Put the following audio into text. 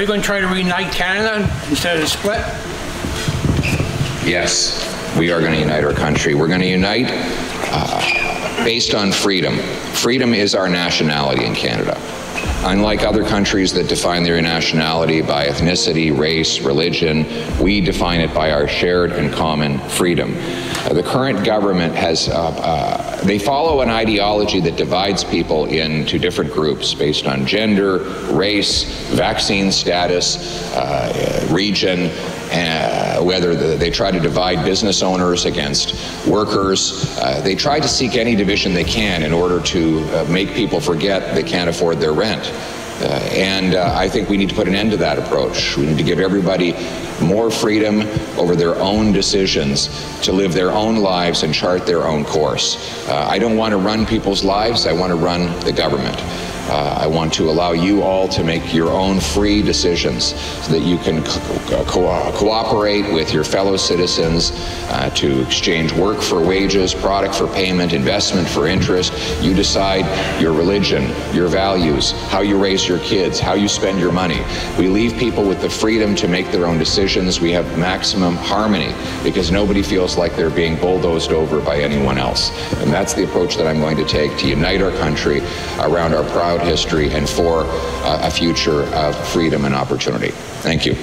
Are you going to try to reunite Canada instead of split? Yes, we are going to unite our country. We're going to unite uh, based on freedom. Freedom is our nationality in Canada. Unlike other countries that define their nationality by ethnicity, race, religion, we define it by our shared and common freedom. Uh, the current government has, uh, uh, they follow an ideology that divides people into different groups based on gender, race, vaccine status, uh, region, uh, whether the, they try to divide business owners against workers. Uh, they try to seek any division they can in order to uh, make people forget they can't afford their rent. Uh, and uh, I think we need to put an end to that approach. We need to give everybody more freedom over their own decisions to live their own lives and chart their own course. Uh, I don't want to run people's lives, I want to run the government. Uh, I want to allow you all to make your own free decisions so that you can co co cooperate with your fellow citizens uh, to exchange work for wages, product for payment, investment for interest. You decide your religion, your values, how you raise your kids, how you spend your money. We leave people with the freedom to make their own decisions. We have maximum harmony because nobody feels like they're being bulldozed over by anyone else. And that's the approach that I'm going to take to unite our country around our proud history and for uh, a future of freedom and opportunity. Thank you.